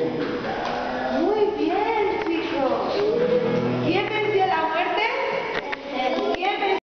Amen.